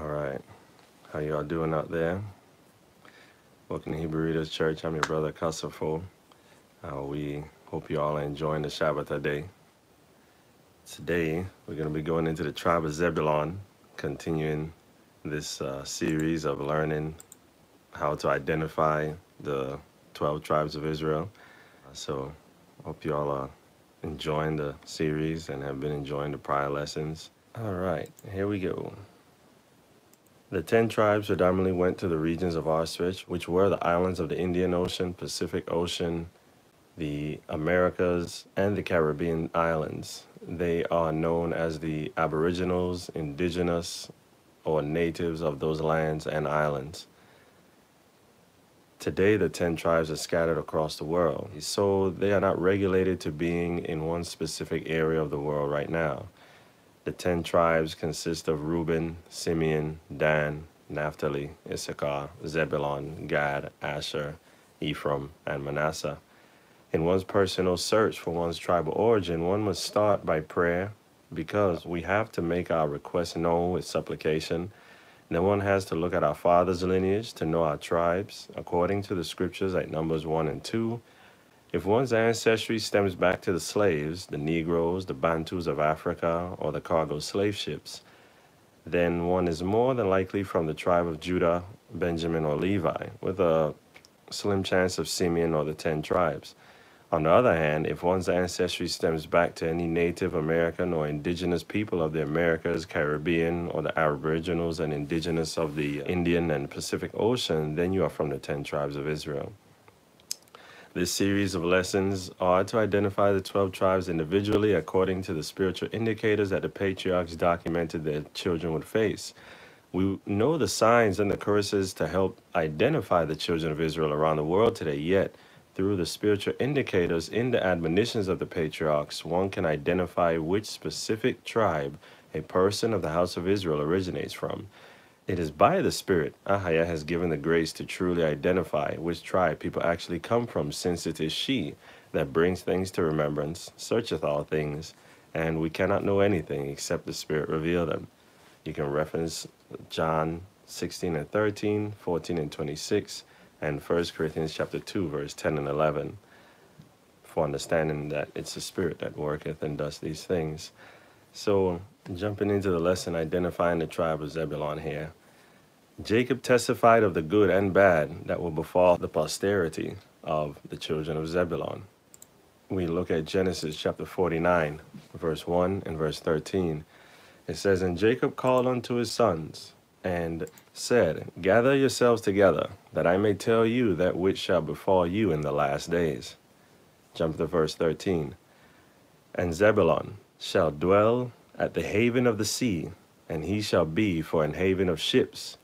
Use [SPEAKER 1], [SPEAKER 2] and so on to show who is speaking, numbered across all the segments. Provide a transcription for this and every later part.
[SPEAKER 1] All right. How y'all doing out there? Welcome to Hebrew Readers Church. I'm your brother Kasafo. Uh, we hope you all are enjoying the Shabbat today. Today, we're going to be going into the tribe of Zebulon, continuing this uh, series of learning how to identify the 12 tribes of Israel. Uh, so, hope you all are enjoying the series and have been enjoying the prior lessons. All right, here we go. The ten tribes predominantly went to the regions of Arsareth, which were the islands of the Indian Ocean, Pacific Ocean, the Americas, and the Caribbean islands. They are known as the Aboriginals, Indigenous, or natives of those lands and islands. Today, the 10 tribes are scattered across the world, so they are not regulated to being in one specific area of the world right now. The 10 tribes consist of Reuben, Simeon, Dan, Naphtali, Issachar, Zebulon, Gad, Asher, Ephraim, and Manasseh. In one's personal search for one's tribal origin, one must start by prayer because we have to make our requests known with supplication no one has to look at our father's lineage to know our tribes, according to the scriptures at Numbers 1 and 2. If one's ancestry stems back to the slaves, the Negroes, the Bantus of Africa, or the cargo slave ships, then one is more than likely from the tribe of Judah, Benjamin, or Levi, with a slim chance of Simeon or the ten tribes. On the other hand, if one's ancestry stems back to any Native American or indigenous people of the Americas, Caribbean, or the Aboriginals and indigenous of the Indian and Pacific Ocean, then you are from the 10 tribes of Israel. This series of lessons are to identify the 12 tribes individually according to the spiritual indicators that the patriarchs documented their children would face. We know the signs and the curses to help identify the children of Israel around the world today, yet through the spiritual indicators in the admonitions of the patriarchs, one can identify which specific tribe a person of the house of Israel originates from. It is by the Spirit Ahaya has given the grace to truly identify which tribe people actually come from, since it is she that brings things to remembrance, searcheth all things, and we cannot know anything except the Spirit reveal them. You can reference John 16 and 13, 14 and 26, and First Corinthians chapter 2, verse 10 and 11, for understanding that it's the Spirit that worketh and does these things. So, jumping into the lesson, identifying the tribe of Zebulon here. Jacob testified of the good and bad that will befall the posterity of the children of Zebulon. We look at Genesis chapter 49, verse 1 and verse 13. It says, And Jacob called unto his sons, and said, Gather yourselves together, that I may tell you that which shall befall you in the last days. Jump to verse 13. And Zebulun shall dwell at the haven of the sea, and he shall be for an haven of ships,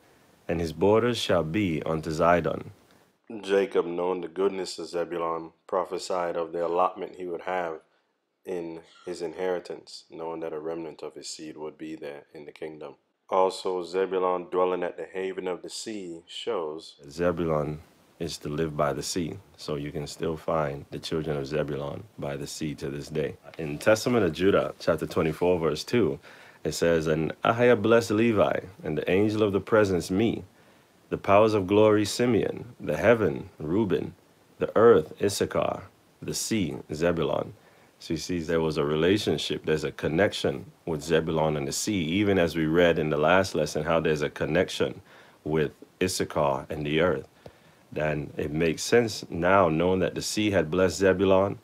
[SPEAKER 1] and his borders shall be unto Zidon. Jacob, knowing the goodness of Zebulun, prophesied of the allotment he would have in his inheritance, knowing that a remnant of his seed would be there in the kingdom. Also, Zebulon dwelling at the haven of the sea shows Zebulon is to live by the sea. So you can still find the children of Zebulon by the sea to this day. In Testament of Judah, chapter 24, verse 2, it says, And Ahaya blessed Levi, and the angel of the presence me, the powers of glory Simeon, the heaven Reuben, the earth Issachar, the sea Zebulon. So you see, there was a relationship, there's a connection with Zebulon and the sea, even as we read in the last lesson how there's a connection with Issachar and the earth. Then it makes sense now, knowing that the sea had blessed Zebulon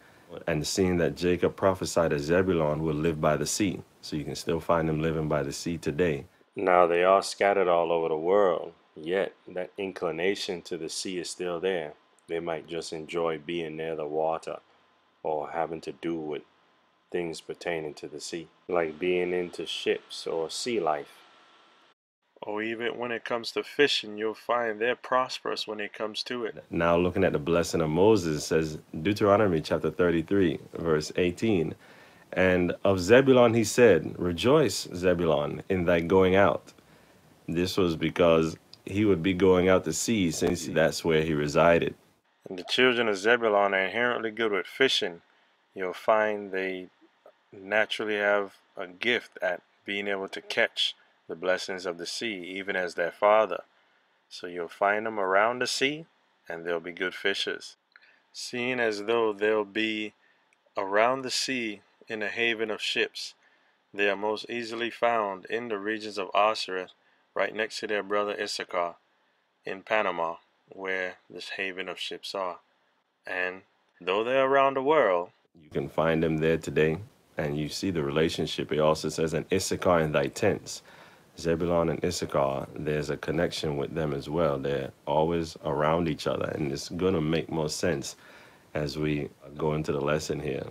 [SPEAKER 1] and seeing that Jacob prophesied that Zebulon would live by the sea. So you can still find them living by the sea today. Now they are scattered all over the world, yet that inclination to the sea is still there. They might just enjoy being near the water or having to do with things pertaining to the sea, like being into ships or sea life. Or even when it comes to fishing, you'll find they're prosperous when it comes to it. Now, looking at the blessing of Moses, says Deuteronomy chapter 33, verse 18. And of Zebulon he said, Rejoice, Zebulon, in thy going out. This was because he would be going out to sea, since that's where he resided. And the children of Zebulon are inherently good with fishing. You'll find they naturally have a gift at being able to catch the blessings of the sea, even as their father. So you'll find them around the sea, and they'll be good fishers. Seeing as though they'll be around the sea in a haven of ships, they are most easily found in the regions of Arsareth, right next to their brother Issachar, in Panama, where this haven of ships are. And though they're around the world, you can find them there today, and you see the relationship. It also says, "An Issachar in thy tents." Zebulon and Issachar, there's a connection with them as well. They're always around each other, and it's going to make more sense as we go into the lesson here.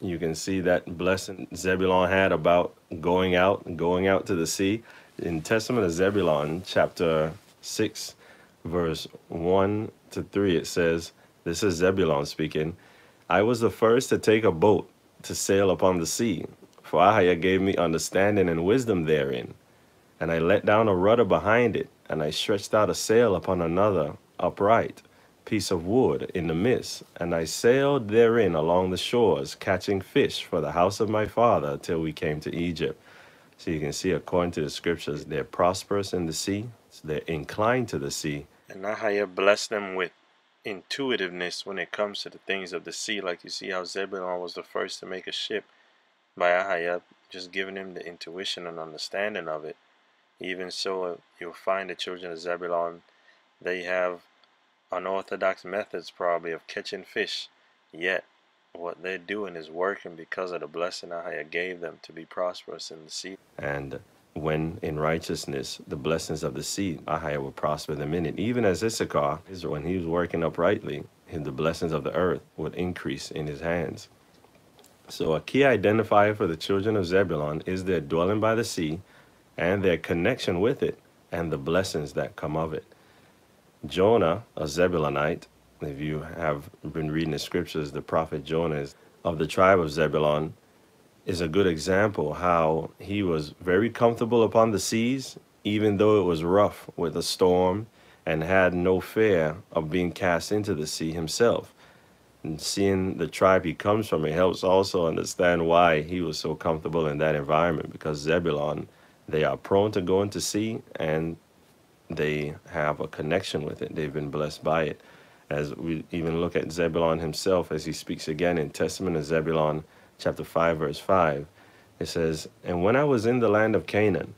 [SPEAKER 1] You can see that blessing Zebulon had about going out, going out to the sea. In Testament of Zebulon, chapter 6, verse 1 to 3, it says, This is Zebulon speaking. I was the first to take a boat to sail upon the sea for Ahaya gave me understanding and wisdom therein. And I let down a rudder behind it, and I stretched out a sail upon another upright piece of wood in the midst, and I sailed therein along the shores, catching fish for the house of my father till we came to Egypt. So you can see, according to the scriptures, they're prosperous in the sea, so they're inclined to the sea. And Ahaya blessed them with intuitiveness when it comes to the things of the sea, like you see how Zebulon was the first to make a ship by Ahayab, just giving him the intuition and understanding of it. Even so, you'll find the children of Zebulon, they have unorthodox methods probably of catching fish, yet what they're doing is working because of the blessing Ahaya gave them to be prosperous in the sea. And when in righteousness, the blessings of the sea, Ahaya will prosper them in it. Even as Issachar, when he was working uprightly, the blessings of the earth would increase in his hands. So a key identifier for the children of Zebulun is their dwelling by the sea and their connection with it and the blessings that come of it. Jonah, a Zebulunite, if you have been reading the scriptures, the prophet Jonah is of the tribe of Zebulun is a good example how he was very comfortable upon the seas, even though it was rough with a storm, and had no fear of being cast into the sea himself and seeing the tribe he comes from, it helps also understand why he was so comfortable in that environment because Zebulon, they are prone to going to sea and they have a connection with it. They've been blessed by it. As we even look at Zebulon himself as he speaks again in Testament of Zebulon, chapter 5, verse 5, it says, And when I was in the land of Canaan,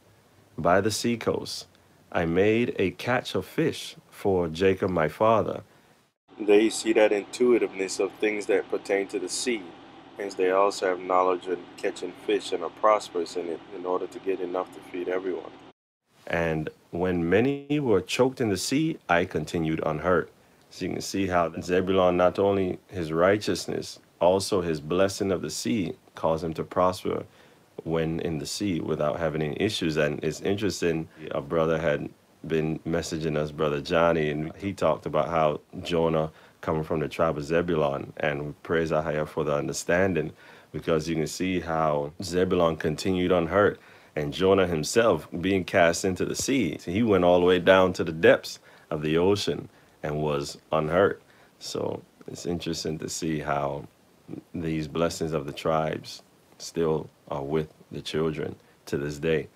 [SPEAKER 1] by the seacoast, I made a catch of fish for Jacob my father they see that intuitiveness of things that pertain to the sea. Hence, they also have knowledge in catching fish and are prosperous in it in order to get enough to feed everyone. And when many were choked in the sea, I continued unhurt. So you can see how Zebulon, not only his righteousness, also his blessing of the sea caused him to prosper when in the sea without having any issues. And it's interesting, a brother had been messaging us, Brother Johnny, and he talked about how Jonah coming from the tribe of Zebulon, and we praise Ahaya for the understanding because you can see how Zebulon continued unhurt, and Jonah himself being cast into the sea. He went all the way down to the depths of the ocean and was unhurt. So it's interesting to see how these blessings of the tribes still are with the children to this day.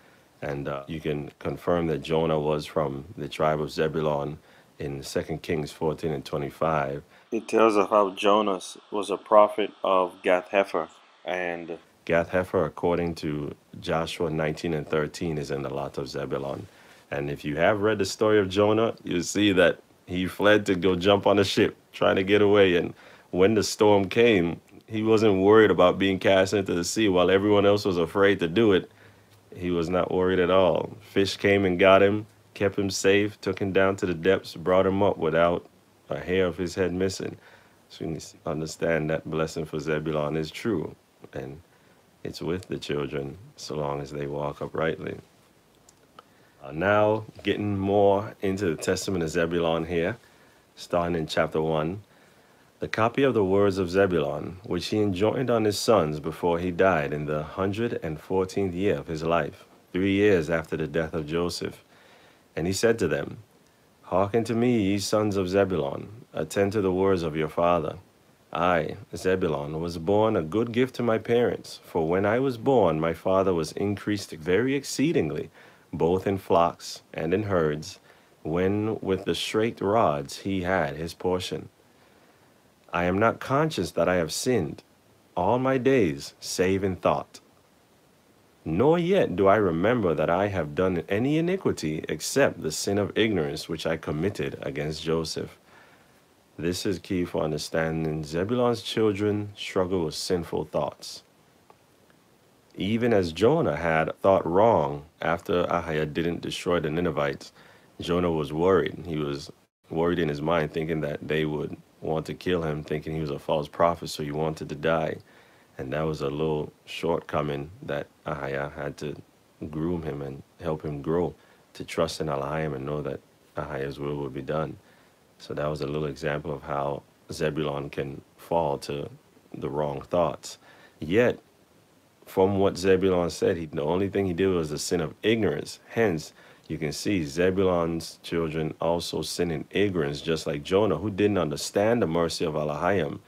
[SPEAKER 1] And uh, you can confirm that Jonah was from the tribe of Zebulon in 2 Kings 14 and 25. It tells us how Jonas was a prophet of Gath Hepher. And Gath Hepher, according to Joshua 19 and 13, is in the lot of Zebulon. And if you have read the story of Jonah, you see that he fled to go jump on a ship, trying to get away. And when the storm came, he wasn't worried about being cast into the sea while everyone else was afraid to do it he was not worried at all. Fish came and got him, kept him safe, took him down to the depths, brought him up without a hair of his head missing. So you understand that blessing for Zebulon is true, and it's with the children so long as they walk uprightly. Uh, now, getting more into the testament of Zebulon here, starting in chapter 1 the copy of the words of Zebulon, which he enjoined on his sons before he died in the hundred and fourteenth year of his life, three years after the death of Joseph. And he said to them, Hearken to me, ye sons of Zebulon, attend to the words of your father. I, Zebulon, was born a good gift to my parents, for when I was born, my father was increased very exceedingly, both in flocks and in herds, when with the straight rods he had his portion. I am not conscious that I have sinned all my days, save in thought. Nor yet do I remember that I have done any iniquity except the sin of ignorance which I committed against Joseph. This is key for understanding Zebulon's children struggle with sinful thoughts. Even as Jonah had thought wrong after Ahaya didn't destroy the Ninevites, Jonah was worried. He was worried in his mind, thinking that they would want to kill him, thinking he was a false prophet, so he wanted to die. And that was a little shortcoming that Ahaya had to groom him and help him grow to trust in Elohim and know that Ahaya's will will be done. So that was a little example of how Zebulon can fall to the wrong thoughts. Yet, from what Zebulon said, he, the only thing he did was the sin of ignorance. Hence, you can see Zebulon's children also sin in ignorance, just like Jonah, who didn't understand the mercy of Elohim,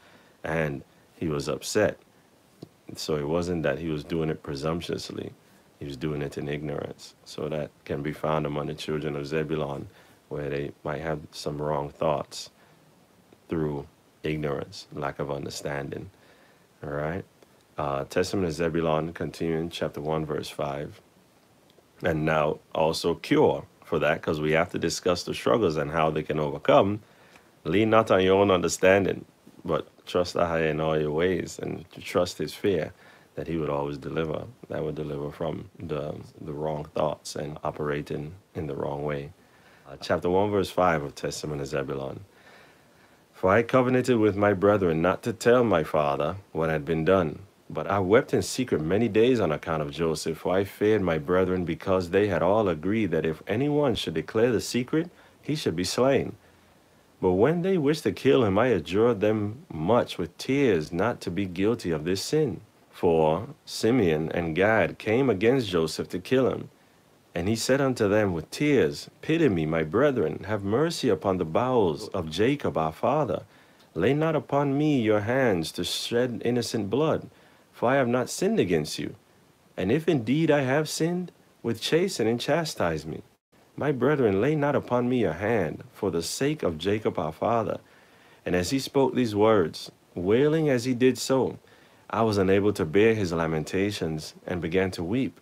[SPEAKER 1] and he was upset. So it wasn't that he was doing it presumptuously, he was doing it in ignorance. So that can be found among the children of Zebulon where they might have some wrong thoughts through ignorance, lack of understanding. All right. Uh, Testament of Zebulon, continuing chapter 1, verse 5. And now also cure for that, because we have to discuss the struggles and how they can overcome. Lean not on your own understanding, but trust Ahai in all your ways and to trust his fear that he would always deliver. That would deliver from the, the wrong thoughts and operating in the wrong way. Uh, chapter 1, verse 5 of Testament of Zebulon. For I covenanted with my brethren not to tell my father what had been done. But I wept in secret many days on account of Joseph, for I feared my brethren because they had all agreed that if any one should declare the secret, he should be slain. But when they wished to kill him, I adjured them much with tears not to be guilty of this sin. For Simeon and Gad came against Joseph to kill him. And he said unto them with tears, Pity me, my brethren, have mercy upon the bowels of Jacob our father. Lay not upon me your hands to shed innocent blood, for I have not sinned against you. And if indeed I have sinned, with chasten and chastise me. My brethren, lay not upon me your hand, for the sake of Jacob our father. And as he spoke these words, wailing as he did so, I was unable to bear his lamentations, and began to weep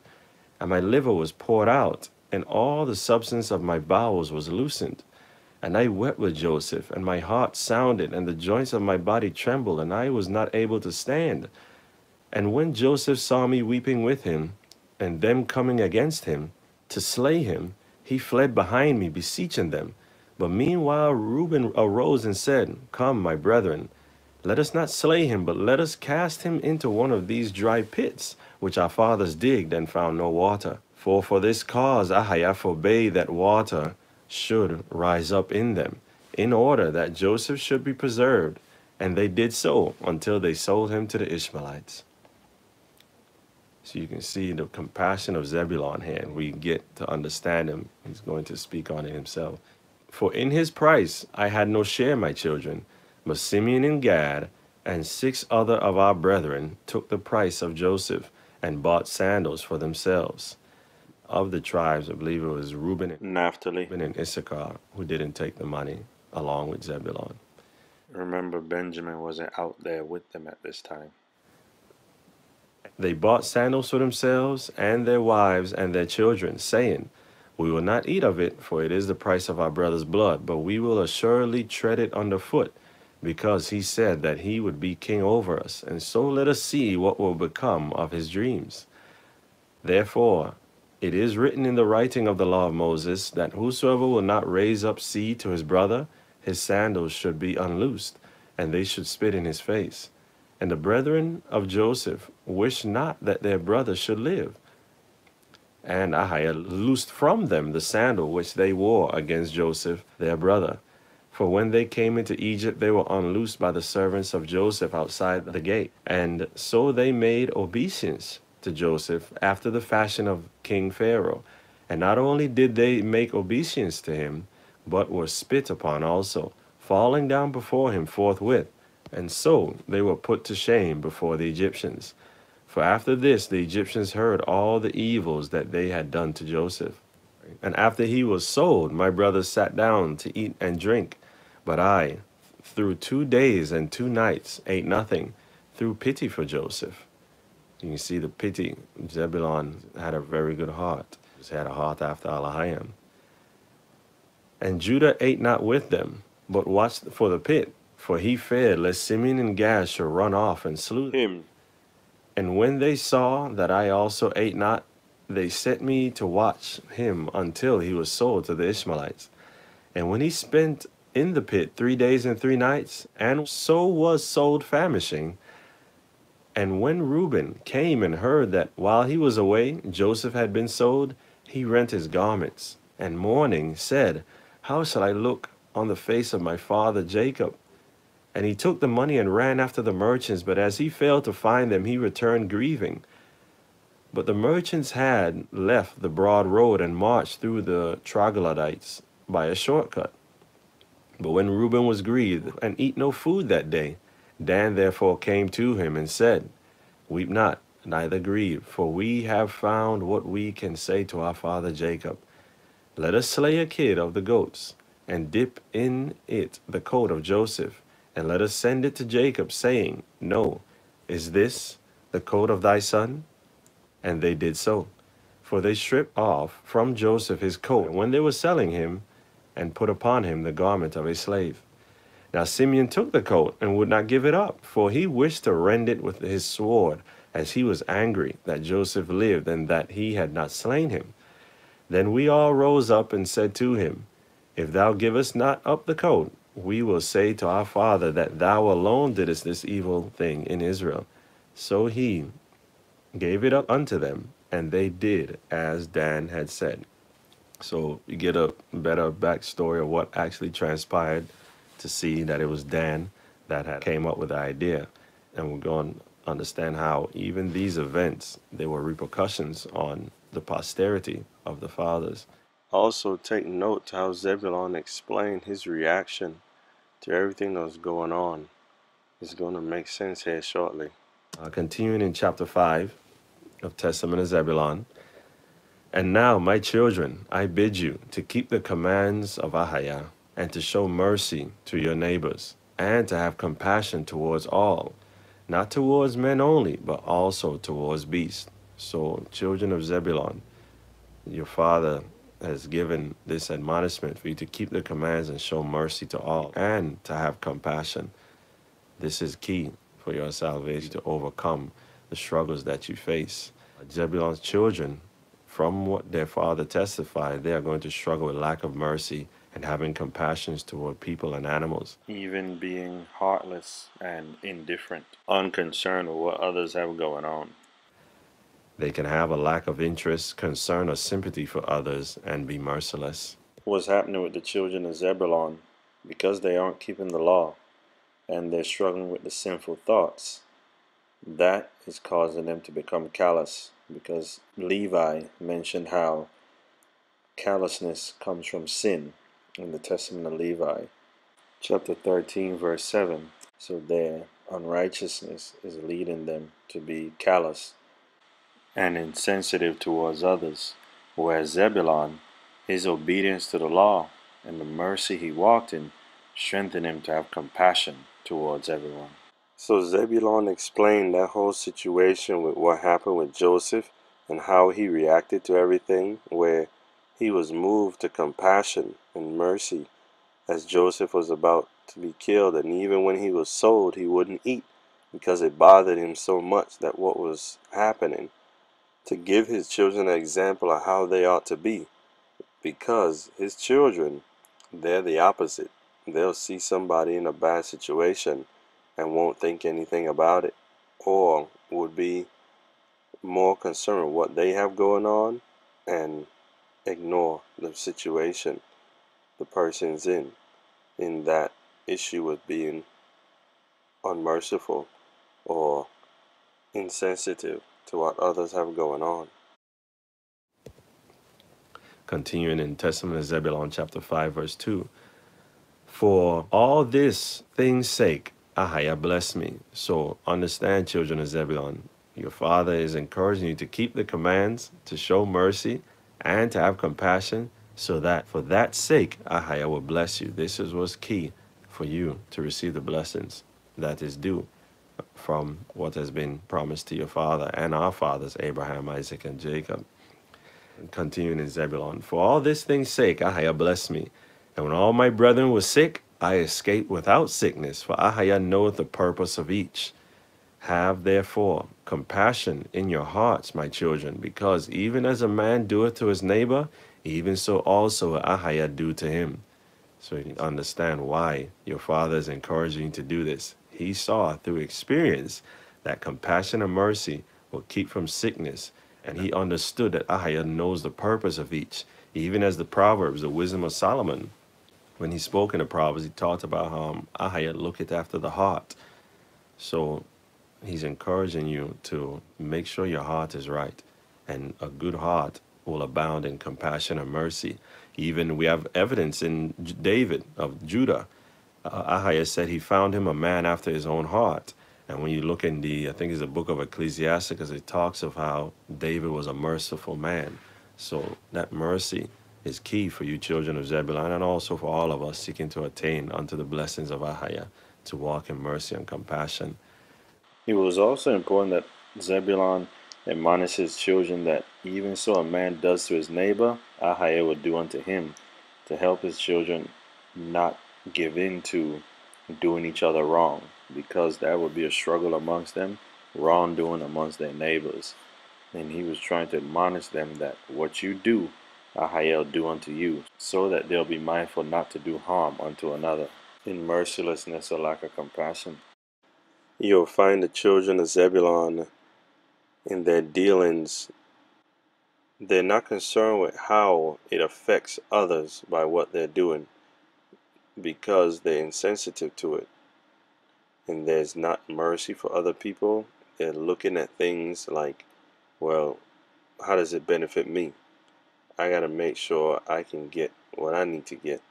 [SPEAKER 1] and my liver was poured out, and all the substance of my bowels was loosened. And I wept with Joseph, and my heart sounded, and the joints of my body trembled, and I was not able to stand. And when Joseph saw me weeping with him, and them coming against him to slay him, he fled behind me, beseeching them. But meanwhile Reuben arose and said, Come, my brethren, let us not slay him, but let us cast him into one of these dry pits, which our fathers digged and found no water. For for this cause Ahaya forbade that water should rise up in them, in order that Joseph should be preserved. And they did so until they sold him to the Ishmaelites. So you can see the compassion of Zebulon here, and we get to understand him. He's going to speak on it himself. For in his price I had no share, my children but Simeon and Gad and six other of our brethren took the price of Joseph and bought sandals for themselves. Of the tribes, I believe it was Reuben and
[SPEAKER 2] Naphtali.
[SPEAKER 1] Reuben and Issachar who didn't take the money along with Zebulon.
[SPEAKER 2] Remember, Benjamin wasn't out there with them at this time.
[SPEAKER 1] They bought sandals for themselves and their wives and their children, saying, We will not eat of it, for it is the price of our brother's blood, but we will assuredly tread it underfoot because he said that he would be king over us. And so let us see what will become of his dreams. Therefore, it is written in the writing of the law of Moses that whosoever will not raise up seed to his brother, his sandals should be unloosed, and they should spit in his face. And the brethren of Joseph wished not that their brother should live. And Ahaya loosed from them the sandal which they wore against Joseph their brother. For when they came into Egypt, they were unloosed by the servants of Joseph outside the gate. And so they made obeisance to Joseph after the fashion of King Pharaoh. And not only did they make obeisance to him, but were spit upon also, falling down before him forthwith. And so they were put to shame before the Egyptians. For after this, the Egyptians heard all the evils that they had done to Joseph. And after he was sold, my brothers sat down to eat and drink. But I, through two days and two nights, ate nothing, through pity for Joseph. You can see the pity. Zebulon had a very good heart. He had a heart after Elohim. And Judah ate not with them, but watched for the pit, for he feared lest Simeon and Gad should run off and slew him. And when they saw that I also ate not, they set me to watch him until he was sold to the Ishmaelites. And when he spent in the pit three days and three nights, and so was sold famishing, and when Reuben came and heard that while he was away Joseph had been sold, he rent his garments, and mourning said, How shall I look on the face of my father Jacob? And he took the money and ran after the merchants, but as he failed to find them, he returned grieving. But the merchants had left the broad road and marched through the troglodytes by a shortcut. But when Reuben was grieved and eat no food that day, Dan therefore came to him and said, Weep not, neither grieve, for we have found what we can say to our father Jacob. Let us slay a kid of the goats, and dip in it the coat of Joseph, and let us send it to Jacob, saying, No, is this the coat of thy son? And they did so. For they stripped off from Joseph his coat when they were selling him, and put upon him the garment of a slave. Now Simeon took the coat and would not give it up, for he wished to rend it with his sword, as he was angry that Joseph lived and that he had not slain him. Then we all rose up and said to him, If thou givest not up the coat, we will say to our father that thou alone didst this evil thing in Israel. So he gave it up unto them, and they did as Dan had said. So you get a better backstory of what actually transpired to see that it was Dan that had came up with the idea. And we're going to understand how even these events, there were repercussions on the posterity of the fathers. Also take note how Zebulon explained his reaction to everything that's going on. It's going to make sense here shortly. Uh, continuing in chapter 5 of Testament of Zebulon. And now, my children, I bid you to keep the commands of Ahaya, and to show mercy to your neighbors, and to have compassion towards all, not towards men only, but also towards beasts. So, children of Zebulon, your father has given this admonishment for you to keep the commands and show mercy to all, and to have compassion. This is key for your salvation to overcome the struggles that you face. Zebulon's children, from what their father testified, they are going to struggle with lack of mercy and having compassion toward people and animals.
[SPEAKER 2] Even being heartless and indifferent, unconcerned with what others have going on.
[SPEAKER 1] They can have a lack of interest, concern, or sympathy for others and be merciless.
[SPEAKER 2] What's happening with the children of Zebulon, because they aren't keeping the law and they're struggling with the sinful thoughts, that is causing them to become callous because Levi mentioned how callousness comes from sin in the Testament of Levi, chapter 13, verse 7. So their unrighteousness is leading them to be callous and insensitive towards others, whereas Zebulon, his obedience to the law and the mercy he walked in strengthened him to have compassion towards everyone. So Zebulon explained that whole situation with what happened with Joseph and how he reacted to everything, where he was moved to compassion and mercy as Joseph was about to be killed, and even when he was sold, he wouldn't eat because it bothered him so much that what was happening to give his children an example of how they ought to be because his children they're the opposite. They'll see somebody in a bad situation and won't think anything about it or would be more concerned with what they have going on and ignore the situation the person's in in that issue with being unmerciful or insensitive to what others have going on.
[SPEAKER 1] Continuing in Testament of Zebulon chapter 5 verse 2. For all this thing's sake Ahaya blessed me. So understand, children of Zebulon, your father is encouraging you to keep the commands, to show mercy, and to have compassion, so that for that sake Ahaya will bless you. This is what's key for you to receive the blessings that is due from what has been promised to your father and our fathers, Abraham, Isaac, and Jacob. Continuing in Zebulon, for all this thing's sake, Ahaya blessed me. And when all my brethren were sick, I escaped without sickness, for Ahaya knoweth the purpose of each. Have therefore compassion in your hearts, my children, because even as a man doeth to his neighbor, even so also Ahaya do to him. So you understand why your father is encouraging you to do this. He saw through experience that compassion and mercy will keep from sickness, and he understood that Ahaya knows the purpose of each, even as the Proverbs, the wisdom of Solomon, when he spoke in the Proverbs, he talked about how um, Ahaya looketh after the heart. So he's encouraging you to make sure your heart is right. And a good heart will abound in compassion and mercy. Even we have evidence in David of Judah. Uh, Ahaya said he found him a man after his own heart. And when you look in the, I think it's the book of Ecclesiasticus, it talks of how David was a merciful man. So that mercy is key for you children of Zebulun and also for all of us seeking to attain unto the blessings of Ahaya, to walk in mercy and compassion.
[SPEAKER 2] It was also important that Zebulun admonished his children that even so a man does to his neighbor, Ahaya would do unto him, to help his children not give in to doing each other wrong, because that would be a struggle amongst them, wrongdoing amongst their neighbors. And he was trying to admonish them that what you do Ahael do unto you, so that they'll be mindful not to do harm unto another, in mercilessness or lack of compassion. You'll find the children of Zebulon in their dealings, they're not concerned with how it affects others by what they're doing because they're insensitive to it. And there's not mercy for other people. They're looking at things like, well, how does it benefit me? I got to make sure I can get what I need to get.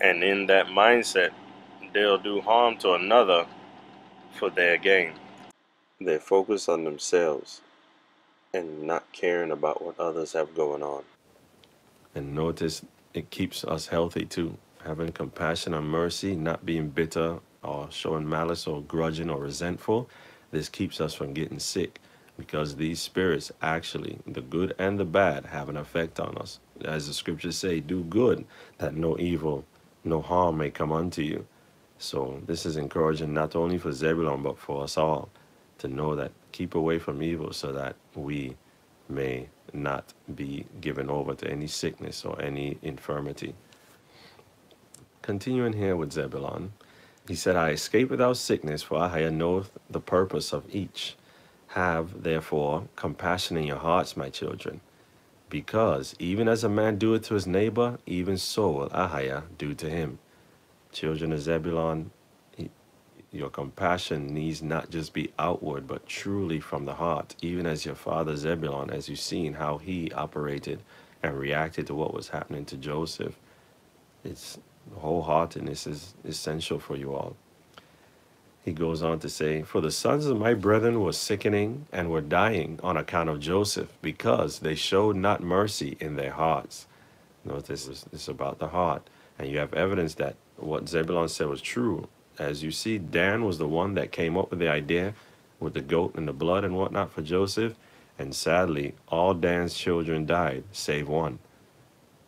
[SPEAKER 2] And in that mindset, they'll do harm to another for their gain. They're focused on themselves and not caring about what others have going on.
[SPEAKER 1] And notice it keeps us healthy too. Having compassion and mercy, not being bitter or showing malice or grudging or resentful. This keeps us from getting sick because these spirits actually, the good and the bad, have an effect on us. As the scriptures say, do good that no evil, no harm may come unto you. So this is encouraging not only for Zebulon, but for us all to know that keep away from evil so that we may not be given over to any sickness or any infirmity. Continuing here with Zebulon, he said, I escape without sickness, for I know the purpose of each. Have, therefore, compassion in your hearts, my children, because even as a man doeth to his neighbor, even so will Ahaya do to him. Children of Zebulon, your compassion needs not just be outward, but truly from the heart, even as your father Zebulon, as you've seen how he operated and reacted to what was happening to Joseph. It's wholeheartedness is essential for you all. He goes on to say, For the sons of my brethren were sickening and were dying on account of Joseph, because they showed not mercy in their hearts. Notice this is about the heart. And you have evidence that what Zebulon said was true. As you see, Dan was the one that came up with the idea with the goat and the blood and whatnot for Joseph. And sadly, all Dan's children died, save one.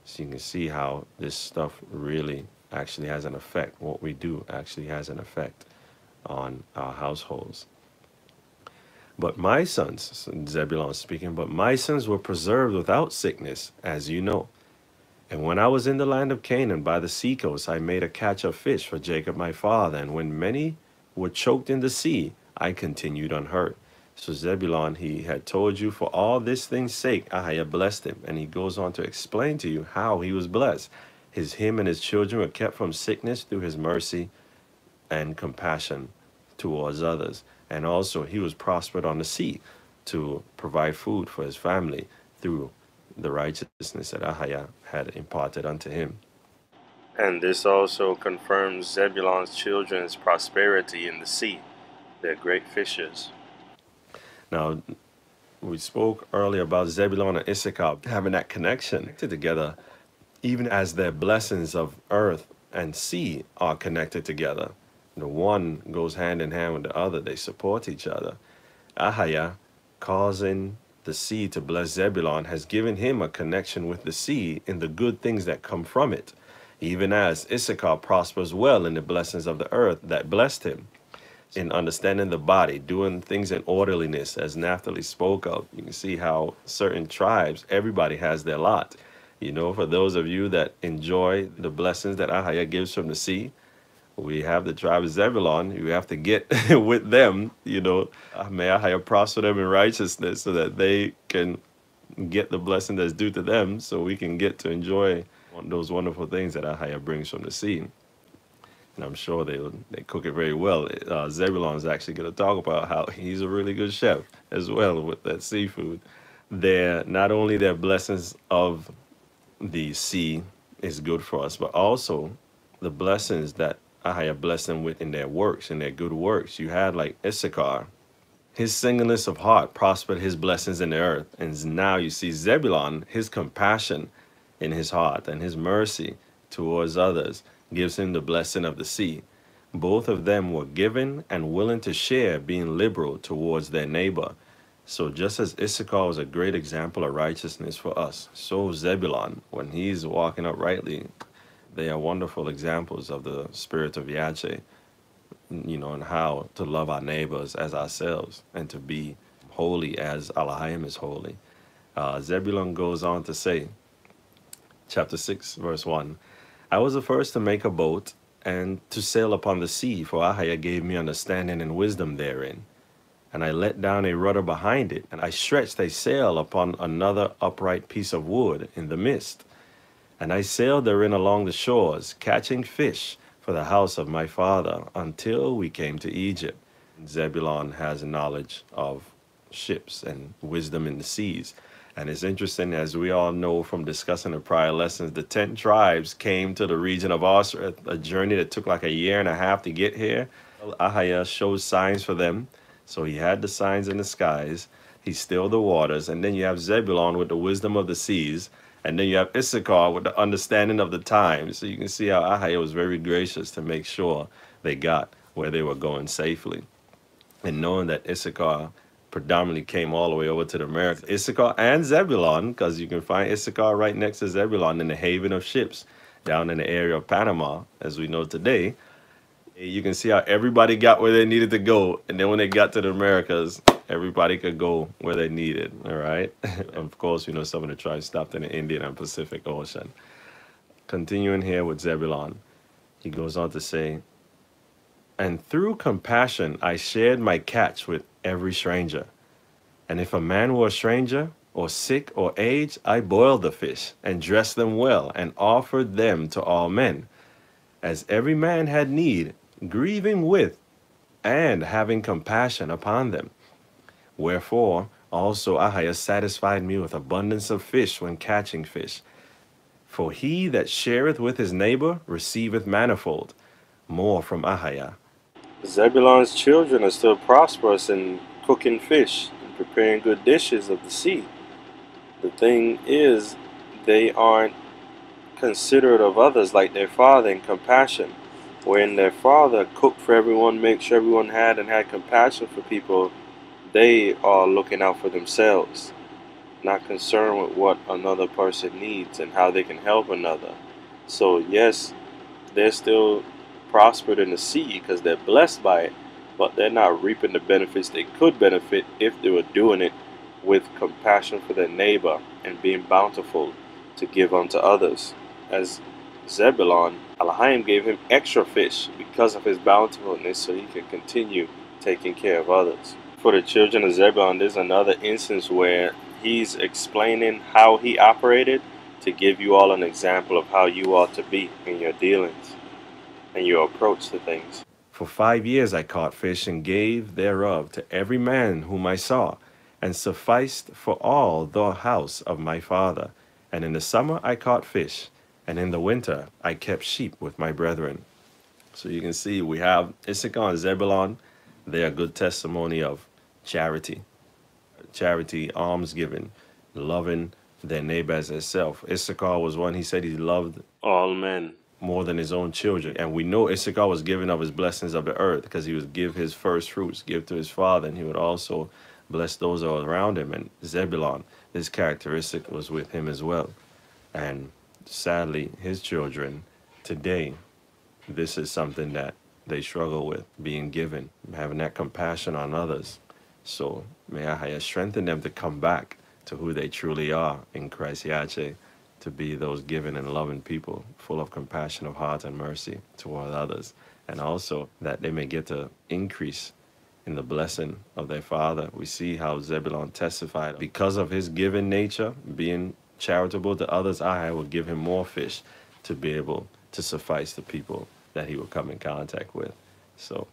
[SPEAKER 1] So you can see how this stuff really actually has an effect. What we do actually has an effect on our households. But my sons, Zebulon speaking, but my sons were preserved without sickness, as you know. And when I was in the land of Canaan by the seacoast, I made a catch of fish for Jacob my father. And when many were choked in the sea, I continued unhurt. So Zebulon, he had told you for all this thing's sake, I had blessed him. And he goes on to explain to you how he was blessed. His him and his children were kept from sickness through his mercy and compassion towards others. And also, he was prospered on the sea to provide food for his family through the righteousness that Ahaya had imparted unto him.
[SPEAKER 2] And this also confirms Zebulon's children's prosperity in the sea. They're great fishers.
[SPEAKER 1] Now, we spoke earlier about Zebulon and Issachar having that connection together, even as their blessings of earth and sea are connected together. The one goes hand in hand with the other, they support each other. Ahaya, causing the sea to bless Zebulon, has given him a connection with the sea in the good things that come from it, even as Issachar prospers well in the blessings of the earth that blessed him in understanding the body, doing things in orderliness, as Naphtali spoke of. You can see how certain tribes, everybody has their lot. You know, for those of you that enjoy the blessings that Ahaya gives from the sea, we have the tribe of Zebulon. You have to get with them, you know. Uh, may Ahaya prosper them in righteousness so that they can get the blessing that's due to them so we can get to enjoy those wonderful things that Ahaya brings from the sea and I'm sure they they cook it very well. Uh, Zebulon is actually going to talk about how he's a really good chef as well with that seafood. They're not only their blessings of the sea is good for us, but also the blessings that Ahaya blessed them with in their works, in their good works. You had like Issachar, his singleness of heart prospered his blessings in the earth, and now you see Zebulon, his compassion in his heart and his mercy towards others gives him the blessing of the sea. Both of them were given and willing to share, being liberal towards their neighbor. So just as Issachar was a great example of righteousness for us, so Zebulon, when he's walking uprightly, they are wonderful examples of the spirit of Yahweh, you know, and how to love our neighbors as ourselves and to be holy as Elohim is holy. Uh, Zebulon goes on to say, chapter 6, verse 1, I was the first to make a boat and to sail upon the sea, for Ahaya gave me understanding and wisdom therein. And I let down a rudder behind it, and I stretched a sail upon another upright piece of wood in the midst. And I sailed therein along the shores, catching fish for the house of my father, until we came to Egypt. Zebulon has knowledge of ships and wisdom in the seas. And it's interesting, as we all know from discussing the prior lessons, the 10 tribes came to the region of Osra, a journey that took like a year and a half to get here. Ahaya shows signs for them. So he had the signs in the skies. He stilled the waters. And then you have Zebulon with the wisdom of the seas. And then you have Issachar with the understanding of the times. So you can see how Ahaya was very gracious to make sure they got where they were going safely. And knowing that Issachar predominantly came all the way over to the Americas. Issachar and Zebulon, because you can find Issachar right next to Zebulon in the haven of ships down in the area of Panama, as we know today. You can see how everybody got where they needed to go. And then when they got to the Americas, everybody could go where they needed, all right? of course, you know, some of the tribes stopped in the Indian and Pacific Ocean. Continuing here with Zebulon, he goes on to say, And through compassion I shared my catch with every stranger. And if a man were a stranger, or sick, or aged, I boiled the fish, and dressed them well, and offered them to all men, as every man had need, grieving with, and having compassion upon them. Wherefore also Ahaya satisfied me with abundance of fish when catching fish. For he that shareth with his neighbor receiveth manifold, more from Ahaya.
[SPEAKER 2] Zebulon's children are still prosperous in cooking fish and preparing good dishes of the sea. The thing is, they aren't considerate of others like their father in compassion. When their father cooked for everyone, make sure everyone had and had compassion for people, they are looking out for themselves, not concerned with what another person needs and how they can help another. So yes, they're still prospered in the sea because they're blessed by it, but they're not reaping the benefits they could benefit if they were doing it with compassion for their neighbor and being bountiful to give unto others. As Zebulon, Elohim gave him extra fish because of his bountifulness so he could continue taking care of others. For the children of Zebulon, there's another instance where he's explaining how he operated to give you all an example of how you ought to be in your dealings and your approach to things.
[SPEAKER 1] For five years I caught fish and gave thereof to every man whom I saw, and sufficed for all the house of my father. And in the summer I caught fish, And in the winter, I kept sheep with my brethren. So you can see we have Issachar and Zebulon. They are good testimony of charity, charity, almsgiving, loving their neighbor as herself. Issachar was one, he said he loved
[SPEAKER 2] All men.
[SPEAKER 1] More than his own children. And we know Issachar was giving of his blessings of the earth because he would give his first fruits, give to his father, and he would also bless those all around him. And Zebulon, this characteristic was with him as well. And sadly, his children today, this is something that they struggle with being given, having that compassion on others. So may I strengthen them to come back to who they truly are in Christ Yache, to be those giving and loving people, full of compassion of heart and mercy toward others, and also that they may get to increase in the blessing of their father. We see how Zebulon testified because of his giving nature, being charitable to others, I will give him more fish to be able to suffice the people that he will come in contact with. So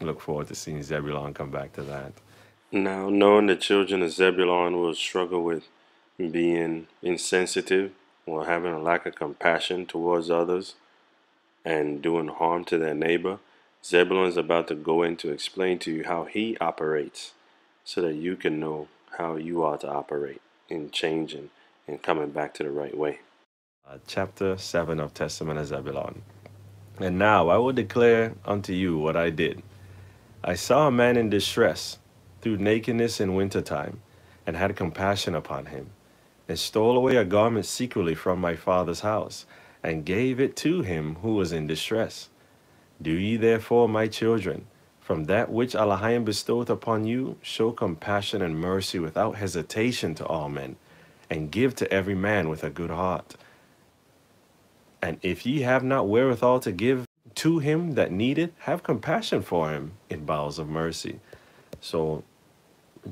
[SPEAKER 1] look forward to seeing Zebulon come back to that.
[SPEAKER 2] Now, knowing the children of Zebulon will struggle with being insensitive or having a lack of compassion towards others and doing harm to their neighbor, Zebulon is about to go in to explain to you how he operates so that you can know how you ought to operate in changing and coming back to the right way.
[SPEAKER 1] Uh, chapter 7 of Testament of Zebulon. And now I will declare unto you what I did. I saw a man in distress through nakedness in winter time, and had compassion upon him, and stole away a garment secretly from my father's house, and gave it to him who was in distress. Do ye therefore, my children, from that which Elohim bestoweth upon you, show compassion and mercy without hesitation to all men, and give to every man with a good heart. And if ye have not wherewithal to give to him that needeth, have compassion for him in bowels of mercy. So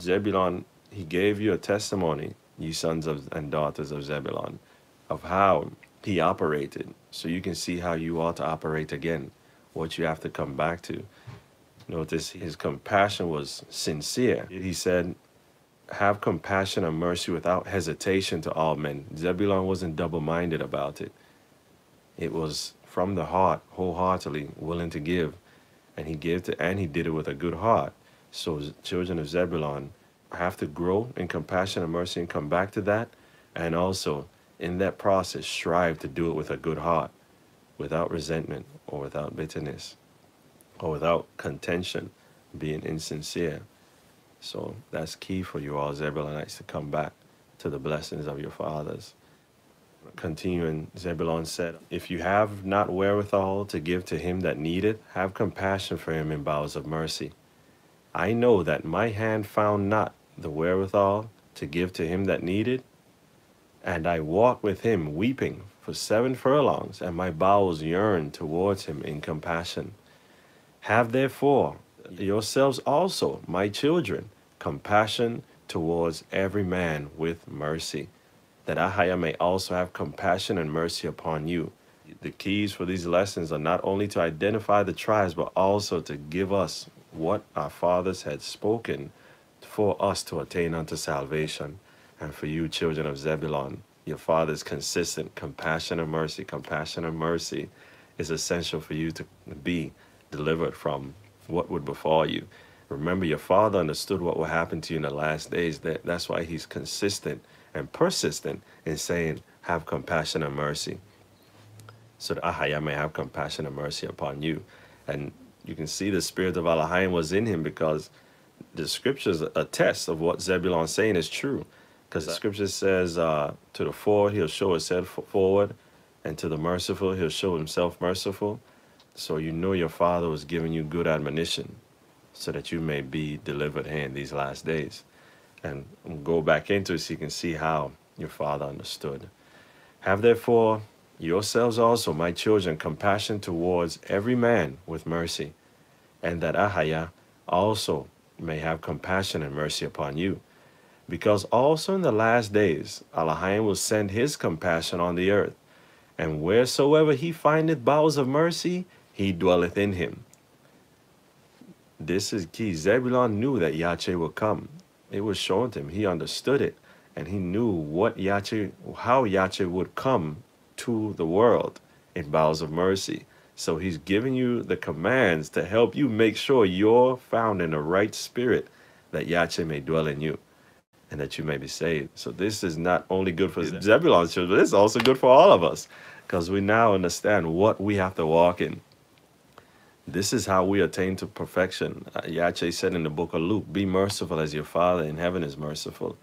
[SPEAKER 1] Zebulon, he gave you a testimony, you sons of and daughters of Zebulon, of how he operated. So you can see how you ought to operate again, what you have to come back to. Notice his compassion was sincere. He said, Have compassion and mercy without hesitation to all men. Zebulon wasn't double minded about it. It was from the heart, wholeheartedly willing to give. And he gave to and he did it with a good heart. So children of Zebulon have to grow in compassion and mercy and come back to that. And also in that process, strive to do it with a good heart, without resentment or without bitterness or without contention, being insincere. So that's key for you all Zebulonites to come back to the blessings of your fathers. Continuing, Zebulon said, If you have not wherewithal to give to him that needeth, have compassion for him in bowels of mercy. I know that my hand found not the wherewithal to give to him that needed, and I walked with him weeping for seven furlongs, and my bowels yearned towards him in compassion. Have therefore yourselves also, my children, compassion towards every man with mercy, that Ahaya may also have compassion and mercy upon you. The keys for these lessons are not only to identify the tribes, but also to give us what our fathers had spoken for us to attain unto salvation. And for you, children of Zebulon, your father's consistent compassion and mercy, compassion and mercy is essential for you to be delivered from what would befall you. Remember, your father understood what will happen to you in the last days. That, that's why he's consistent and persistent in saying, Have compassion and mercy. So that Ahaya may have compassion and mercy upon you. And you can see the spirit of Elohim was in him because the scriptures attest of what Zebulon saying is true. Because the scripture says, uh, to the forward, he'll show himself forward, and to the merciful, he'll show himself merciful. So you know your father was giving you good admonition so that you may be delivered here in these last days. And go back into it so you can see how your father understood. Have therefore yourselves also, my children, compassion towards every man with mercy, and that Ahaya also may have compassion and mercy upon you. Because also in the last days Elohim will send his compassion on the earth, and wheresoever he findeth bowels of mercy, he dwelleth in him. This is key. Zebulon knew that Yache would come. It was shown to him. He understood it, and he knew what Yache, how Yache would come to the world in bowels of mercy. So he's giving you the commands to help you make sure you're found in the right spirit that Yache may dwell in you and that you may be saved. So this is not only good for Zebulon's children, but it's also good for all of us because we now understand what we have to walk in. This is how we attain to perfection. Uh, Yache said in the book of Luke, be merciful as your Father in heaven is merciful.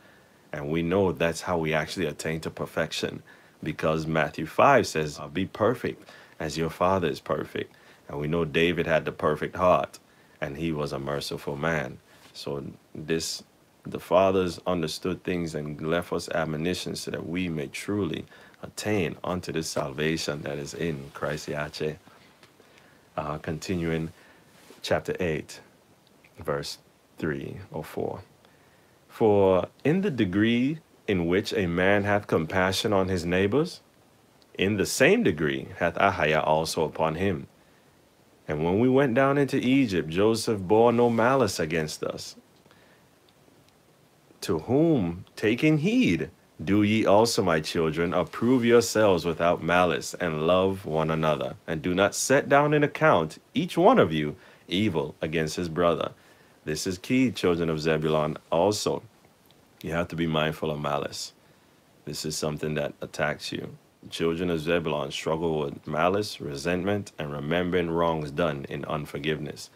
[SPEAKER 1] And we know that's how we actually attain to perfection because Matthew 5 says, be perfect as your Father is perfect. And we know David had the perfect heart and he was a merciful man. So this the fathers understood things and left us admonitions so that we may truly attain unto this salvation that is in Christ Yache. Uh, continuing chapter 8, verse 3 or 4. For in the degree in which a man hath compassion on his neighbors, in the same degree hath Ahaya also upon him. And when we went down into Egypt, Joseph bore no malice against us, to whom, taking heed, do ye also, my children, approve yourselves without malice, and love one another, and do not set down in account, each one of you, evil against his brother. This is key, children of Zebulon, also. You have to be mindful of malice. This is something that attacks you. Children of Zebulon struggle with malice, resentment, and remembering wrongs done in unforgiveness.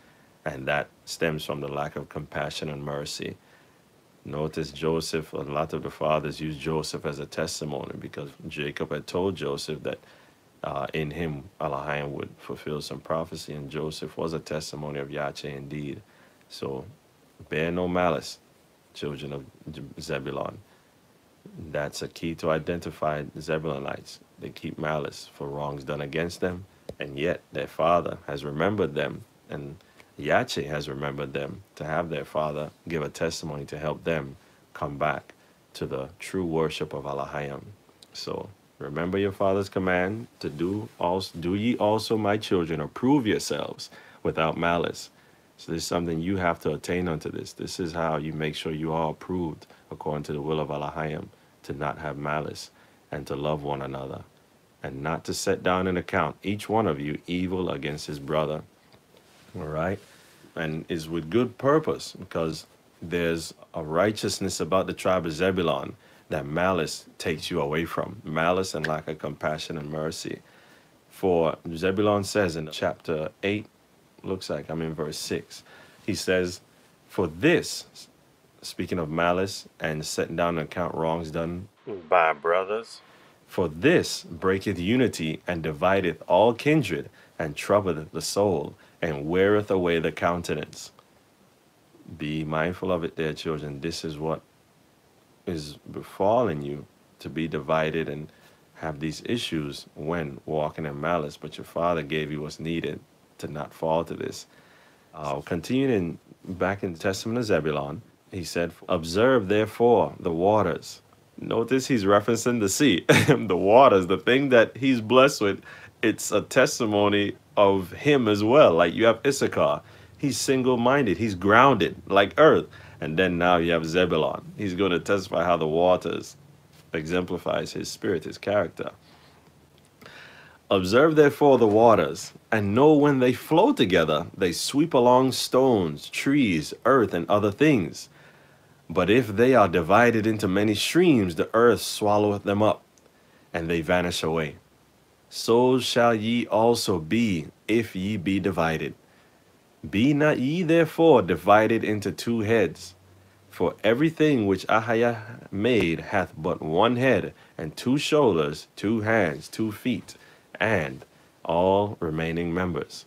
[SPEAKER 1] And that stems from the lack of compassion and mercy. Notice Joseph, a lot of the fathers use Joseph as a testimony because Jacob had told Joseph that uh, in him Elohim would fulfill some prophecy, and Joseph was a testimony of Yache indeed. So bear no malice, children of Zebulon. That's a key to identify Zebulonites. They keep malice for wrongs done against them, and yet their father has remembered them and Yache has remembered them to have their father give a testimony to help them come back to the true worship of Elohim. So remember your father's command to do also do ye also my children approve yourselves without malice. So this is something you have to attain unto this. This is how you make sure you are approved according to the will of Elohim to not have malice and to love one another and not to set down an account each one of you evil against his brother all right? And is with good purpose because there's a righteousness about the tribe of Zebulon that malice takes you away from. Malice and lack of compassion and mercy. For Zebulon says in chapter 8, looks like I'm in verse 6, he says, For this, speaking of malice and setting down and account wrongs done by brothers, for this breaketh unity and divideth all kindred and troubleth the soul and weareth away the countenance. Be mindful of it, dear children. This is what is befalling you to be divided and have these issues when walking in malice, but your father gave you what's needed to not fall to this. Uh, continuing back in the Testament of Zebulon, he said, Observe therefore the waters. Notice he's referencing the sea, the waters, the thing that he's blessed with. It's a testimony of him as well. Like you have Issachar, he's single minded, he's grounded like earth. And then now you have Zebulon. He's going to testify how the waters exemplifies his spirit, his character. Observe therefore the waters, and know when they flow together, they sweep along stones, trees, earth, and other things. But if they are divided into many streams, the earth swalloweth them up, and they vanish away so shall ye also be if ye be divided. Be not ye therefore divided into two heads. For everything which Ahaya made hath but one head, and two shoulders, two hands, two feet, and all remaining members.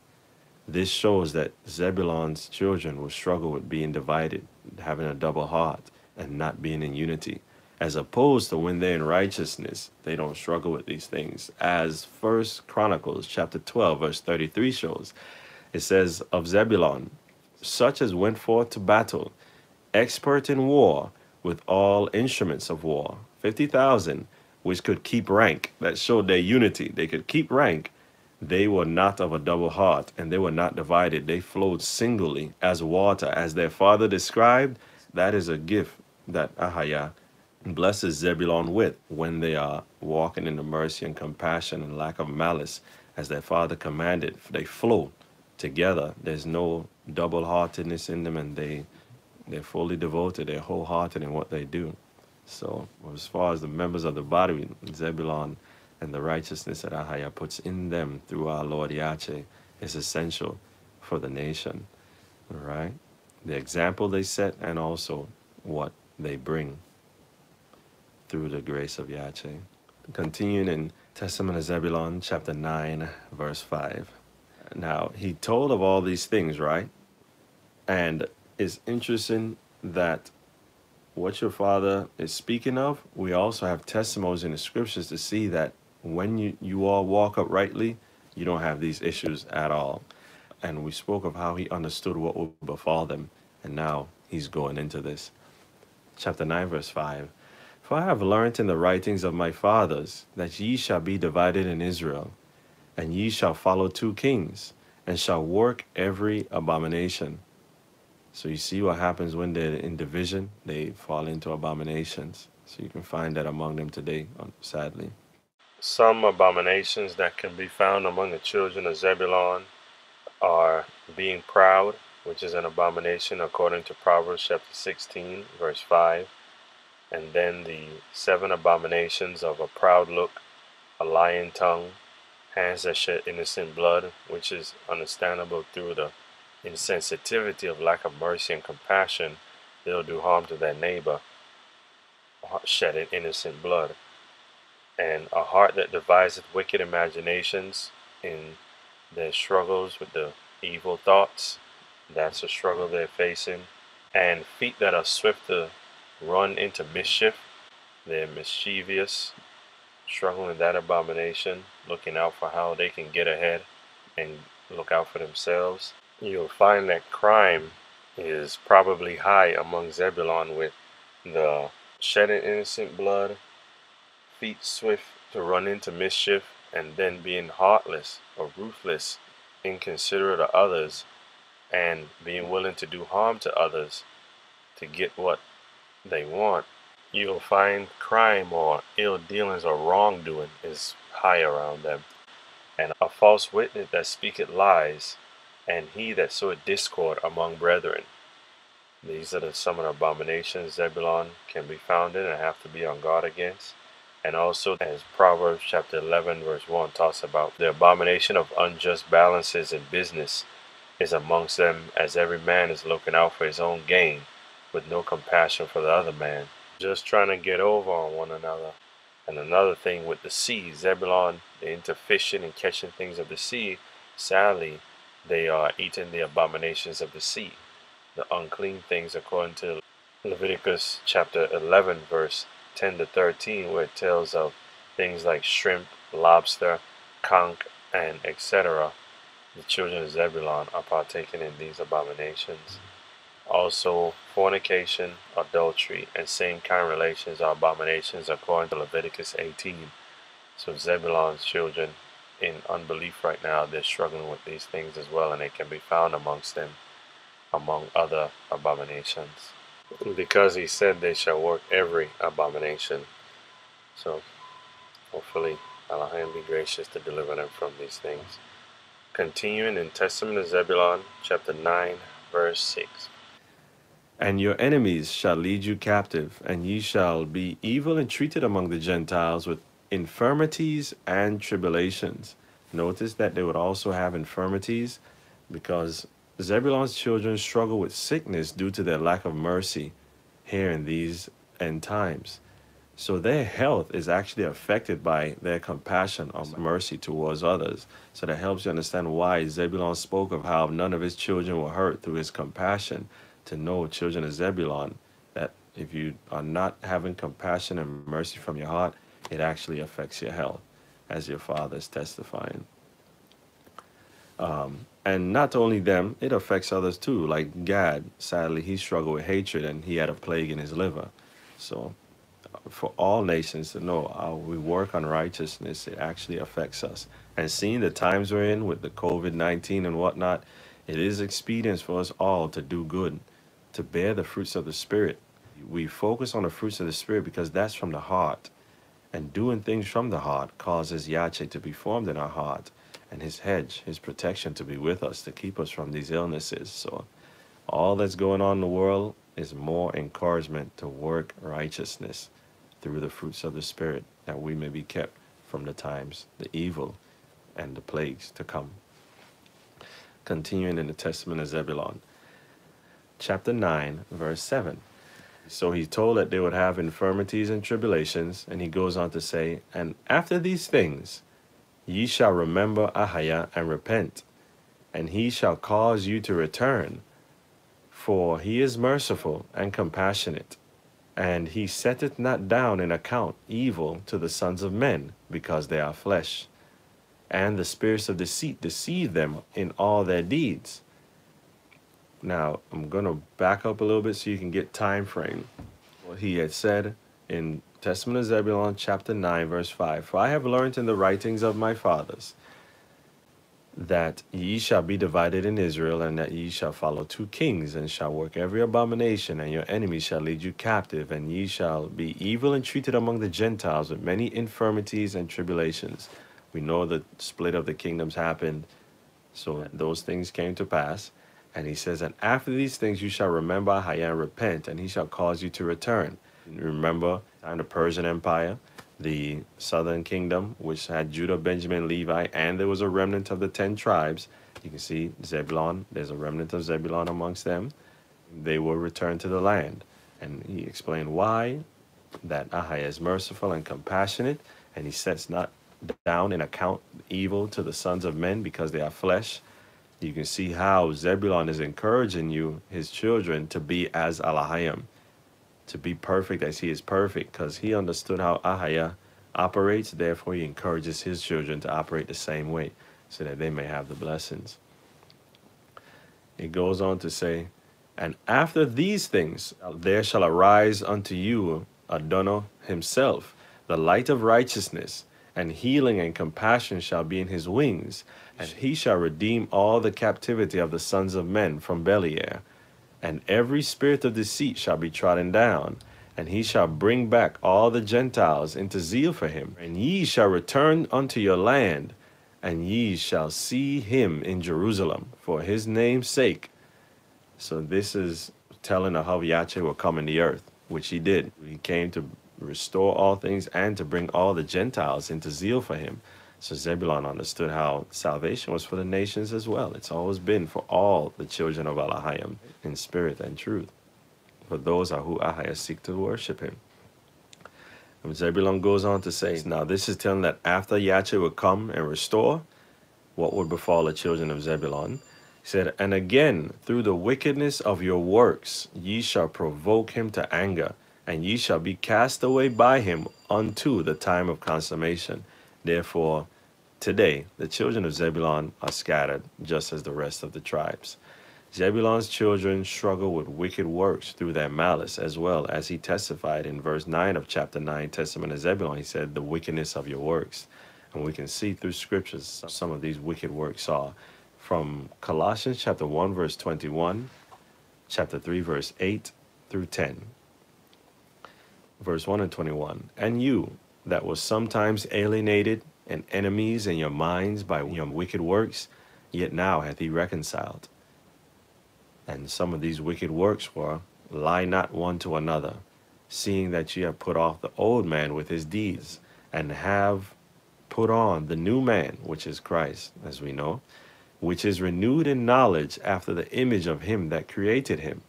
[SPEAKER 1] This shows that Zebulon's children will struggle with being divided, having a double heart, and not being in unity. As opposed to when they're in righteousness they don't struggle with these things. As first chronicles chapter 12 verse 33 shows it says of zebulon such as went forth to battle expert in war with all instruments of war 50000 which could keep rank. That showed their unity. They could keep rank they were not of a double heart and they were not divided they flowed singly as water as their father described that is a gift that ahaya blesses Zebulon with when they are walking in the mercy and compassion and lack of malice, as their father commanded. They flow together. There's no double heartedness in them, and they they're fully devoted. They're wholehearted in what they do. So, as far as the members of the body, Zebulon and the righteousness that Ahaya puts in them through our Lord Yache is essential for the nation. All right, the example they set, and also what they bring through the grace of Yache. Continuing in Testament of Zebulon, chapter 9, verse 5. Now, he told of all these things, right? And it's interesting that what your father is speaking of, we also have testimonies in the scriptures to see that when you, you all walk uprightly, you don't have these issues at all. And we spoke of how he understood what would befall them. And now he's going into this. Chapter 9, verse 5. For I have learnt in the writings of my fathers that ye shall be divided in Israel, and ye shall follow two kings, and shall work every abomination. So you see what happens when they're in division, they fall into abominations. So you can find that among them today, sadly. Some abominations that can be found among the children of Zebulon are being proud, which is an abomination according to Proverbs chapter 16, verse 5 and then the seven abominations of a proud look, a lying tongue, hands that shed innocent blood, which is understandable through the insensitivity of lack of mercy and compassion. They'll do harm to their neighbor, shedding innocent blood. And a heart that deviseth wicked imaginations in their struggles with the evil thoughts. That's a struggle they're facing. And feet that are swift to run into mischief. They're mischievous, struggling in that abomination, looking out for how they can get ahead and look out for themselves. You'll find that crime is probably high among Zebulon with the shedding innocent blood, feet swift to run into mischief, and then being heartless or ruthless, inconsiderate of others, and being willing to do harm to others to get what they want, you'll find crime or ill dealings or wrongdoing is high around them. And a false witness that speaketh lies, and he that soweth discord among brethren. These are the, some of the abominations Zebulon can be found in and have to be on guard against. And also, as Proverbs chapter 11, verse 1 talks about, the abomination of unjust balances in business is amongst them, as every man is looking out for his own gain with no compassion for the other man, just trying to get over on one another. And another thing with the sea, Zebulon, into fishing and catching things of the sea. Sadly, they are eating the abominations of the sea, the unclean things, according to Leviticus chapter 11, verse 10 to 13, where it tells of things like shrimp, lobster, conch, and etc. The children of Zebulon are partaking in these abominations. Also, fornication, adultery, and same kind relations are abominations according to Leviticus 18. So Zebulon's children in unbelief right now, they're struggling with these things as well, and they can be found amongst them, among other abominations. Because he said they shall work every abomination. So hopefully Allah be gracious to deliver them from these things. Continuing in Testament of Zebulon, chapter 9, verse 6. And your enemies shall lead you captive, and ye shall be evil entreated among the Gentiles with infirmities and tribulations. Notice that they would also have infirmities because Zebulon's children struggle with sickness due to their lack of mercy here in these end times. So their health is actually affected by their compassion or mercy towards others. So that helps you understand why Zebulon spoke of how none of his children were hurt through his compassion to know, children of Zebulon, that if you are not having compassion and mercy from your heart, it actually affects your health, as your father is testifying. Um, and not only them, it affects others too. Like Gad, sadly, he struggled with hatred and he had a plague in his liver. So, uh, for all nations to know how we work on righteousness, it actually affects us. And seeing the times we're in with the COVID 19 and whatnot, it is expedient for us all to do good to bear the fruits of the Spirit We focus on the fruits of the Spirit because that's from the heart. And doing things from the heart causes Yache to be formed in our heart and his hedge, his protection to be with us to keep us from these illnesses. So all that's going on in the world is more encouragement to work righteousness through the fruits of the Spirit that we may be kept from the times, the evil, and the plagues to come. Continuing in the Testament of Zebulon, chapter 9, verse 7. So he told that they would have infirmities and tribulations, and he goes on to say, And after these things, ye shall remember Ahaya and repent, and he shall cause you to return. For he is merciful and compassionate, and he setteth not down in account evil to the sons of men, because they are flesh. And the spirits of deceit deceive them in all their deeds. Now, I'm going to back up a little bit so you can get time frame. What he had said in Testament of Zebulon, chapter 9, verse 5 For I have learned in the writings of my fathers that ye shall be divided in Israel, and that ye shall follow two kings, and shall work every abomination, and your enemies shall lead you captive, and ye shall be evil entreated among the Gentiles with many infirmities and tribulations. We know the split of the kingdoms happened, so those things came to pass. And he says, And after these things you shall remember Ahaya and repent, and he shall cause you to return. Remember time the Persian Empire, the southern kingdom, which had Judah, Benjamin, Levi, and there was a remnant of the ten tribes. You can see Zebulon, there's a remnant of Zebulon amongst them. They will return to the land. And he explained why that Ahaya is merciful and compassionate, and he sets not down in account evil to the sons of men because they are flesh. You can see how Zebulon is encouraging you, his children, to be as Alahayim to be perfect as he is perfect because he understood how Ahaya operates. Therefore, he encourages his children to operate the same way so that they may have the blessings. It goes on to say, And after these things, uh, there shall arise unto you Adonai himself, the light of righteousness, and healing and compassion shall be in his wings, and he shall redeem all the captivity of the sons of men from Beliar and every spirit of deceit shall be trodden down, and he shall bring back all the Gentiles into zeal for him. And ye shall return unto your land, and ye shall see him in Jerusalem for his name's sake. So this is telling of how Yache will come in the earth, which he did. He came to restore all things and to bring all the Gentiles into zeal for him. So Zebulon understood how salvation was for the nations as well. It's always been for all the children of Alahayim in spirit and truth. For those are who Ahaya seek to worship him. And Zebulon goes on to say, Now this is telling that after Yache would come and restore, what would befall the children of Zebulon? He said, And again, through the wickedness of your works, ye shall provoke him to anger, and ye shall be cast away by him unto the time of consummation. Therefore, today the children of Zebulun are scattered, just as the rest of the tribes. Zebulun's children struggle with wicked works through their malice, as well as he testified in verse 9 of chapter 9, Testament of Zebulun. He said, The wickedness of your works. And we can see through scriptures some of these wicked works are from Colossians chapter 1, verse 21, chapter 3, verse 8 through 10. Verse 1 and 21. And you, that was sometimes alienated and enemies in your minds by your wicked works, yet now hath he reconciled. And some of these wicked works were, Lie not one to another, seeing that ye have put off the old man with his deeds, and have put on the new man, which is Christ, as we know, which is renewed in knowledge after the image of him that created him.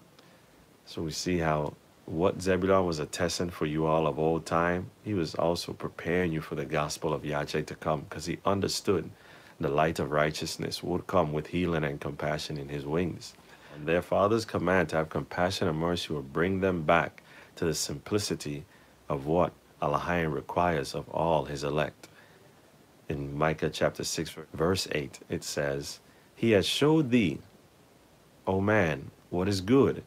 [SPEAKER 1] So we see how what Zebulon was attesting for you all of old time, he was also preparing you for the gospel of Yache to come because he understood the light of righteousness would come with healing and compassion in his wings. And their father's command to have compassion and mercy will bring them back to the simplicity of what Allahayim requires of all his elect. In Micah chapter 6, verse 8, it says, He has showed thee, O man, what is good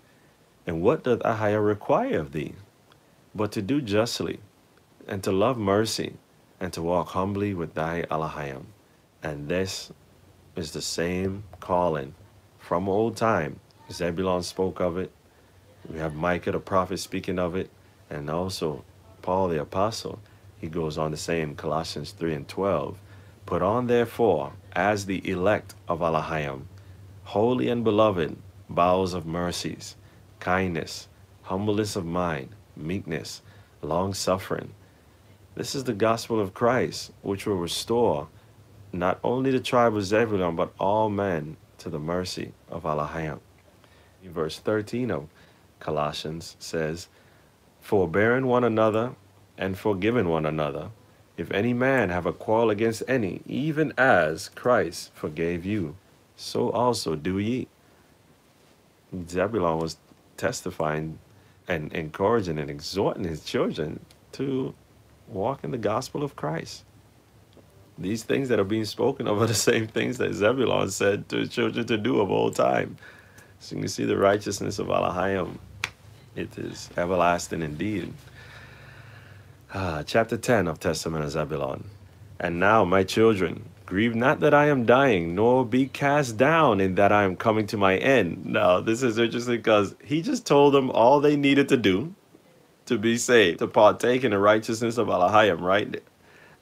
[SPEAKER 1] and what doth Ahaya require of thee? But to do justly, and to love mercy, and to walk humbly with thy Alahayim. And this is the same calling from old time. Zebulon spoke of it, We have Micah the prophet speaking of it, and also Paul the apostle. He goes on to say in Colossians 3 and 12, Put on therefore, as the elect of Allahayim, holy and beloved, bowels of mercies, kindness, humbleness of mind, meekness, long suffering. This is the gospel of Christ, which will restore not only the tribe of Zebulun, but all men to the mercy of Allahayim. Verse 13 of Colossians says, Forbearing one another and forgiving one another, if any man have a quarrel against any, even as Christ forgave you, so also do ye. Zebulon was testifying and encouraging and exhorting his children to walk in the gospel of Christ. These things that are being spoken of are the same things that Zebulon said to his children to do of old time. So you can see the righteousness of Allahayim. It is everlasting indeed. Ah, chapter 10 of Testament of Zebulon. And now, my children, grieve not that I am dying, nor be cast down in that I am coming to my end. Now, this is interesting because he just told them all they needed to do to be saved, to partake in the righteousness of Allahayim, right?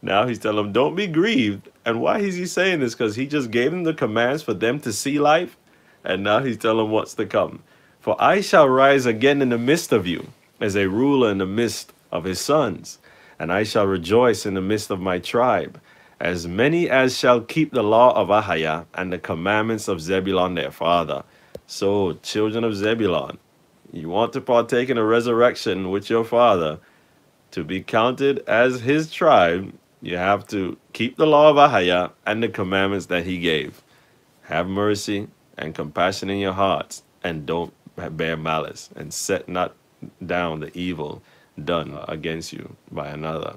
[SPEAKER 1] Now he's telling them, don't be grieved. And why is he saying this? Because he just gave them the commands for them to see life. And now he's telling them what's to come. For I shall rise again in the midst of you, as a ruler in the midst of his sons. And I shall rejoice in the midst of my tribe, as many as shall keep the law of Ahaya and the commandments of Zebulon their father. So, children of Zebulon, you want to partake in a resurrection with your father, to be counted as his tribe, you have to keep the law of Ahaya and the commandments that he gave. Have mercy and compassion in your hearts, and don't bear malice, and set not down the evil done against you by another.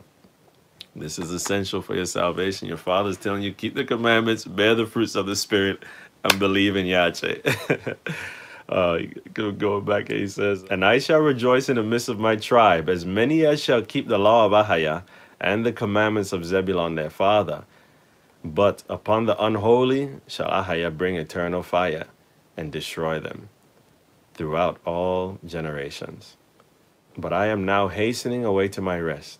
[SPEAKER 1] This is essential for your salvation. Your father's telling you, keep the commandments, bear the fruits of the Spirit, and believe in Yache. uh, going back, he says, And I shall rejoice in the midst of my tribe, as many as shall keep the law of Ahaya and the commandments of Zebulon their father. But upon the unholy shall Ahaya bring eternal fire and destroy them throughout all generations. But I am now hastening away to my rest,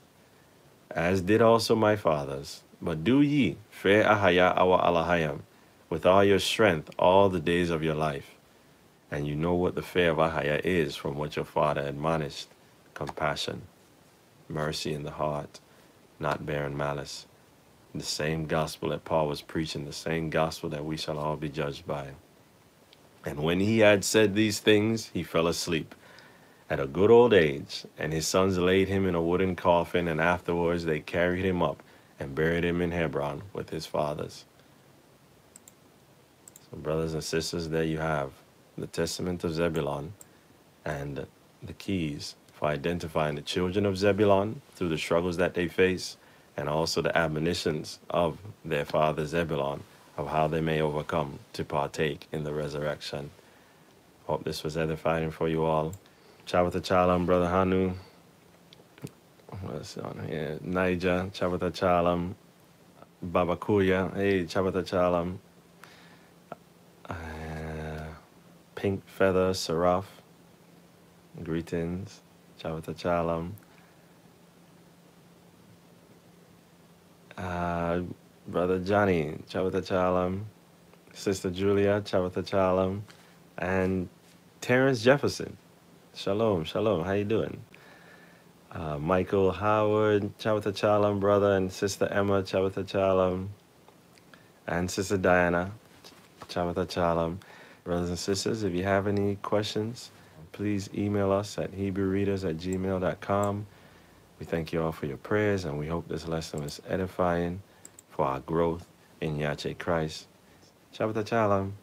[SPEAKER 1] as did also my fathers. But do ye fear Ahaya our Allahayim with all your strength all the days of your life. And you know what the fear of Ahaya is from what your father admonished compassion, mercy in the heart, not bearing malice. The same gospel that Paul was preaching, the same gospel that we shall all be judged by. And when he had said these things, he fell asleep at a good old age, and his sons laid him in a wooden coffin, and afterwards they carried him up and buried him in Hebron with his fathers. So, brothers and sisters, there you have the Testament of Zebulon and the keys for identifying the children of Zebulon through the struggles that they face and also the admonitions of their father Zebulon of how they may overcome to partake in the resurrection. Hope this was edifying for you all. Chabata Chalam, Brother Hanu. What's on here? Naija, Chabata Chalam. Baba Kuya, hey, Chabata Chalam. Uh, Pink Feather, Seraph. Greetings. Chavata Chalam. Uh, Brother Johnny, Chavata Chalam. Sister Julia, Chavata Chalam. And Terrence Jefferson. Shalom, shalom. How you doing? Uh, Michael Howard, Chavata Chalam, brother, and Sister Emma, Chavata Chalam. And Sister Diana, Chavata Chalam. Brothers and sisters, if you have any questions, please email us at hebrewreaders at gmail.com. We thank you all for your prayers, and we hope this lesson was edifying for our growth in Yache Christ. Shabbat Shalom.